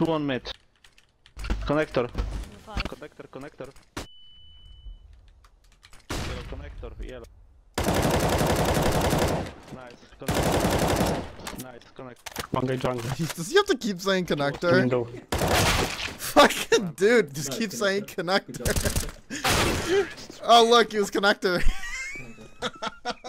Two on mid. Connector. Five. Connector, connector. Yellow connector, yellow. Nice. connect. Nice, connect. One jungle. Does he have to keep saying connector? Window. Fucking dude, just keep saying connector. oh look, he was connector.